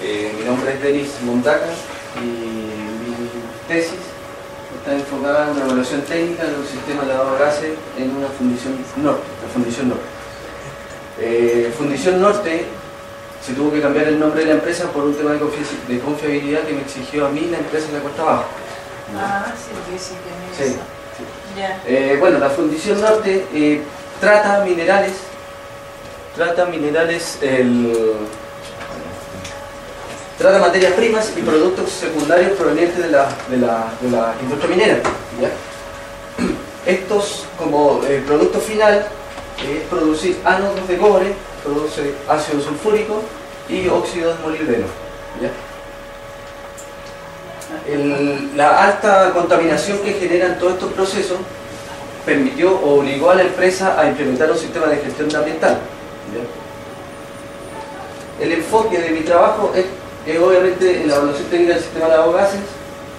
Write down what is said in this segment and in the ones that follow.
Eh, mi nombre es Denis Mondaca y mi tesis está enfocada en una evaluación técnica de un sistema de lavado de gases en una fundición norte, la fundición norte. Eh, fundición norte se tuvo que cambiar el nombre de la empresa por un tema de, de confiabilidad que me exigió a mí la empresa en la cuesta abajo. Ah, sí, sí, que sí, sí. Eh, bueno, la fundición norte trata minerales, trata minerales, el, trata materias primas y productos secundarios provenientes de la, de la, industria minera. Estos, como eh, producto final, es producir ánodos de cobre, produce ácido sulfúrico y óxido de molibdeno. la alta contaminación que generan todos estos procesos permitió o obligó a la empresa a implementar un sistema de gestión ambiental. El enfoque de mi trabajo es, obviamente en la evaluación técnica del sistema de gases.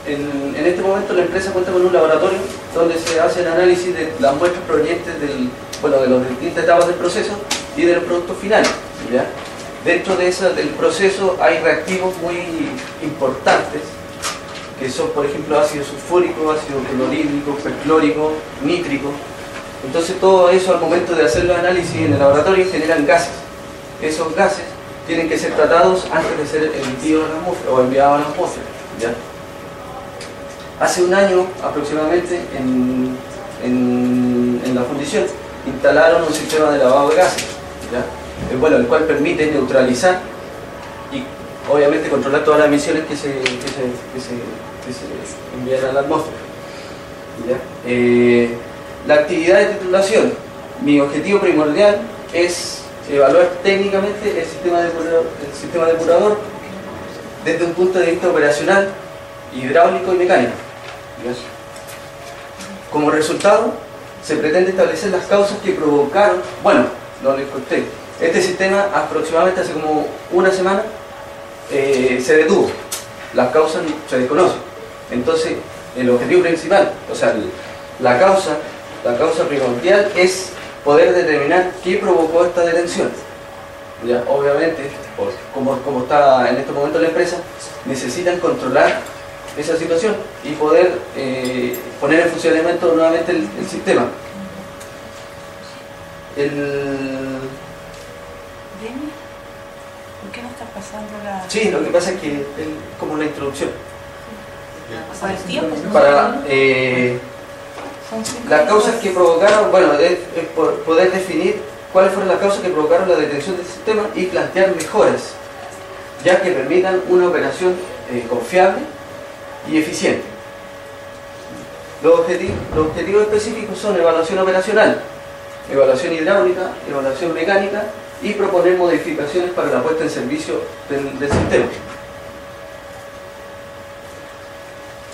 En, este momento la empresa cuenta con un laboratorio donde se hace el análisis de las muestras provenientes del, bueno, de las distintas etapas del proceso y de los productos finales. Dentro de esa, del proceso hay reactivos muy importantes que son por ejemplo ácido sulfúrico, ácido clorídrico, perclórico, nítrico. Entonces todo eso al momento de hacer los análisis en el laboratorio generan gases. Esos gases tienen que ser tratados antes de ser emitidos a la atmósfera o enviados a la atmósfera. Hace un año aproximadamente en, la fundición instalaron un sistema de lavado de gases, Bueno, el cual permite neutralizar y obviamente controlar todas las emisiones que se, que se envían a la atmósfera. Eh, la actividad de titulación, mi objetivo primordial es evaluar técnicamente el sistema depurador, el sistema depurador desde un punto de vista operacional, hidráulico y mecánico. Como resultado, se pretende establecer las causas que provocaron, bueno, no les conté, este sistema aproximadamente hace como una semana eh, se detuvo, las causas se desconocen. Entonces, el objetivo principal, o sea, la causa, la causa primordial es poder determinar qué provocó esta detención. Ya, obviamente, como, como está en este momento la empresa, necesitan controlar esa situación y poder eh, poner en funcionamiento nuevamente el, sistema. El... ¿Por qué no está pasando la...? Sí, lo que pasa es que es como la introducción. Para eh, las causas que provocaron, bueno, es, poder definir cuáles fueron las causas que provocaron la detención del sistema y plantear mejoras, ya que permitan una operación eh, confiable y eficiente. Los objetivos, los objetivos específicos son evaluación operacional, evaluación hidráulica, evaluación mecánica y proponer modificaciones para la puesta en servicio del sistema.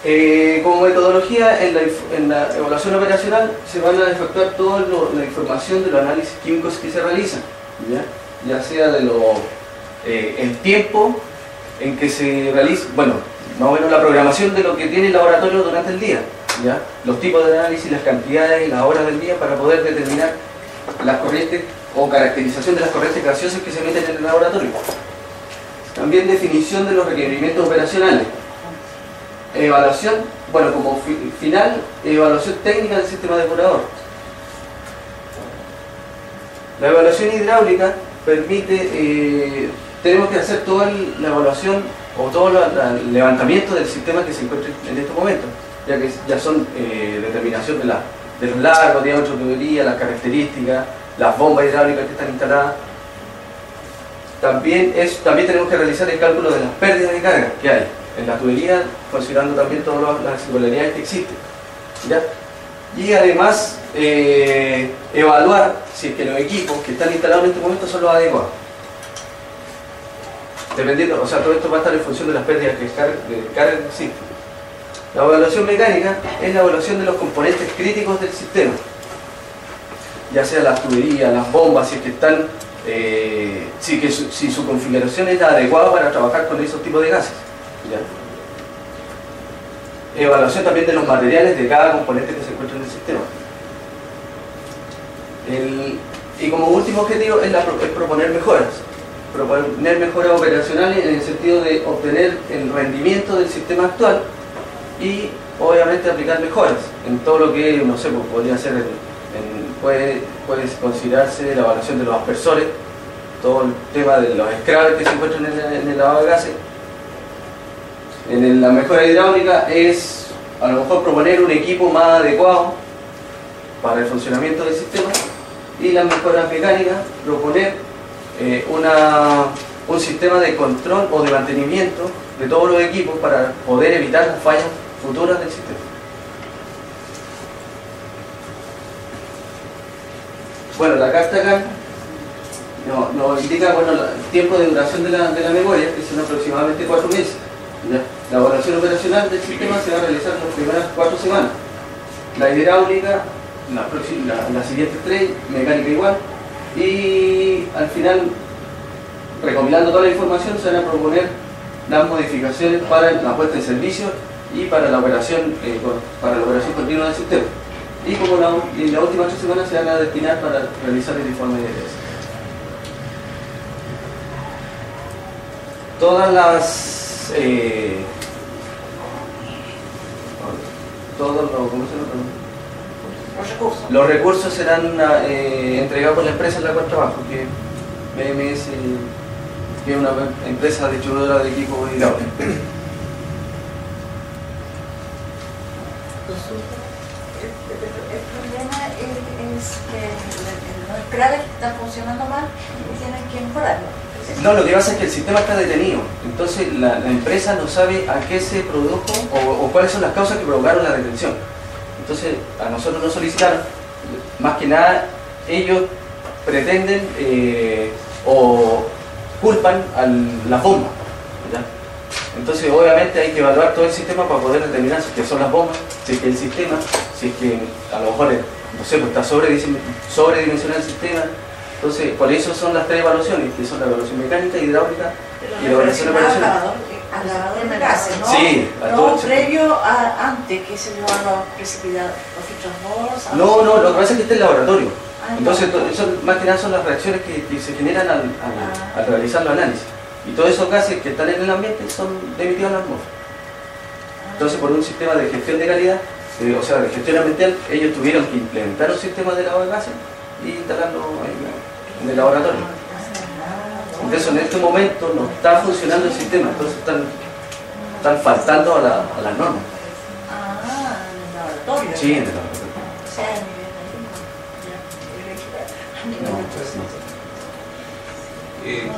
Eh, como metodología, en la, evaluación operacional se van a efectuar toda la información de los análisis químicos que se realizan, ya, sea de lo, eh, el tiempo en que se realiza, bueno, más o menos la programación de lo que tiene el laboratorio durante el día, ¿ya? los tipos de análisis, las cantidades y las horas del día para poder determinar las corrientes o caracterización de las corrientes gaseosas que se meten en el laboratorio. También definición de los requerimientos operacionales, evaluación, bueno, como final, evaluación técnica del sistema depurador. La evaluación hidráulica permite, eh, tenemos que hacer toda la evaluación o todo el levantamiento del sistema que se encuentra en estos momentos, ya que ya son eh, determinación de, la, de los largos, diámetros de tubería, las características, las bombas hidráulicas que están instaladas. También, es, también tenemos que realizar el cálculo de las pérdidas de carga que hay en la tubería, considerando también todas las singularidades que existen. Y además, eh, evaluar si es que los equipos que están instalados en este momento son los adecuados. Dependiendo, o sea, todo esto va a estar en función de las pérdidas que carga que existen. La evaluación mecánica es la evaluación de los componentes críticos del sistema, ya sea las tuberías, las bombas, si que están, eh, que si su configuración es adecuada para trabajar con esos tipos de gases. Evaluación también de los materiales de cada componente que se encuentra en el sistema. y como último objetivo es, proponer mejoras. proponer mejoras operacionales en el sentido de obtener el rendimiento del sistema actual y obviamente aplicar mejoras en todo lo que, no sé, pues, podría ser, puede, puede considerarse la evaluación de los aspersores, todo el tema de los scrubbers que se encuentran en el, lavado de gases. En la mejora hidráulica es a lo mejor proponer un equipo más adecuado para el funcionamiento del sistema y las mejoras mecánicas proponer eh, una, un sistema de control o de mantenimiento de todos los equipos para poder evitar las fallas futuras del sistema. Bueno, la carta acá nos, indica bueno, el tiempo de duración de la, de la memoria, que son aproximadamente cuatro meses. La evaluación operacional del sistema se va a realizar en las primeras cuatro semanas. La hidráulica, la, la, siguiente tres, mecánica igual, y al final, recopilando toda la información, se van a proponer las modificaciones para la puesta en servicio y para la operación, eh, para la operación continua del sistema. Y como la, en las últimas tres semanas se van a destinar para realizar el informe de Todas las eh, todos los, los recursos. Los recursos serán eh, entregados por la empresa en la cual trabajo, que BMS, que es una empresa distribuidora de equipos hidráulicos. El, problema es, que los claves están funcionando mal y tienen que mejorarlo. No, lo que pasa es que el sistema está detenido. Entonces la, empresa no sabe a qué se produjo o, cuáles son las causas que provocaron la detención. Entonces a nosotros nos solicitaron, más que nada ellos pretenden eh, o culpan a la bomba. Entonces obviamente hay que evaluar todo el sistema para poder determinar si que son las bombas, si es que el sistema, si es que a lo mejor no sé, pues está sobredimensionado el sistema, entonces, por eso son las tres evaluaciones, que son la evaluación mecánica, hidráulica y la evaluación operacional. Al lavador de gases, ¿no? Sí, a no previo a antes que se le van los precipitados, los filtros No, no, lo que pasa es que está en el laboratorio. Ah, Entonces, eso, más que nada son las reacciones que, se generan al, al, ah. realizar los análisis. Y todos esos gases que están en el ambiente son emitidos en la atmósfera. Ah. Entonces, por un sistema de gestión de calidad, o sea, de gestión ambiental, ellos tuvieron que implementar un sistema de lavado de gases y instalarlo en el laboratorio. Entonces en este momento no está funcionando el sistema, entonces están, están faltando a, la, a las normas. Ah, en el laboratorio. Sí, en el laboratorio. Eh,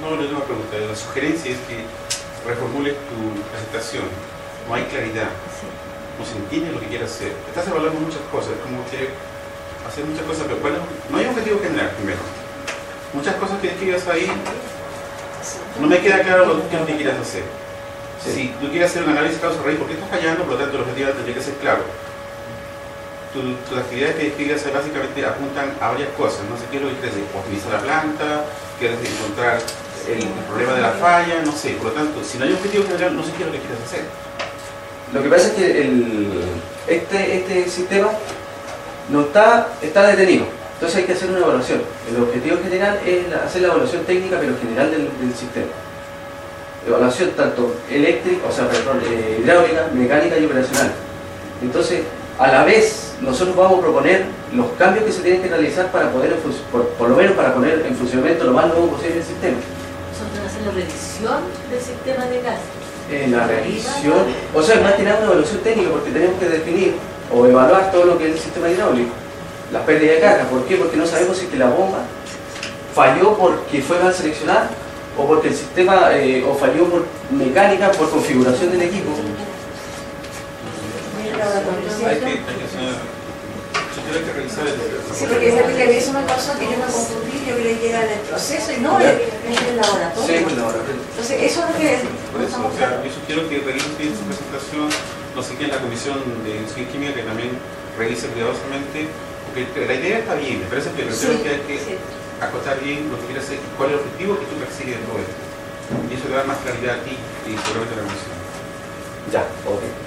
no, no, una pregunta. La sugerencia es que reformules tu presentación. No hay claridad. No se entiende lo que quieres hacer. Estás evaluando muchas cosas. Como que hacer muchas cosas, pero bueno, no hay objetivo general primero. Muchas cosas que escribas ahí, no me queda claro lo que, que quieras hacer. Si tú quieres hacer un análisis causa-raíz, ¿por qué estás fallando? Por lo tanto, el objetivo tendría que ser claro. tus actividades que describes básicamente apuntan a varias cosas. No sé qué es lo que quieres decir, optimizar la planta, quieres encontrar el, problema de la falla, no sé. Por lo tanto, si no hay objetivo general, no sé qué es lo que quieres hacer. Lo que pasa es que el, este, este sistema no está, está detenido. Entonces hay que hacer una evaluación. El objetivo general es hacer la evaluación técnica, pero general del, sistema. Evaluación tanto eléctrica, o sea, perdón, eh, hidráulica, mecánica y operacional. Entonces, a la vez, nosotros vamos a proponer los cambios que se tienen que realizar para poder, por, lo menos para poner en funcionamiento lo más nuevo posible el sistema. ¿Nosotros hacemos la revisión del sistema de gas? En la revisión, o sea, más que nada una evaluación técnica, porque tenemos que definir o evaluar todo lo que es el sistema hidráulico, las pérdidas de carga. ¿Por qué? Porque no sabemos si que la bomba falló porque fue mal seleccionada o porque el sistema eh, o falló por mecánica, por configuración del equipo. Revisar el Sí, porque es que eso me pasó que yo me confundí, yo creí que era el proceso y no, es el laboratorio. Sí, el laboratorio. Entonces, eso es lo que... Por eso, o sea, yo sugiero que revises bien su presentación, no sé qué en la comisión de Educación Química que también revise cuidadosamente, porque la idea está bien, me parece que sí, que hay que acotar bien lo que quiere hacer, cuál es el objetivo que tú persigues de todo esto. Y eso te da más claridad a ti y seguramente a la comisión. Ya, ok.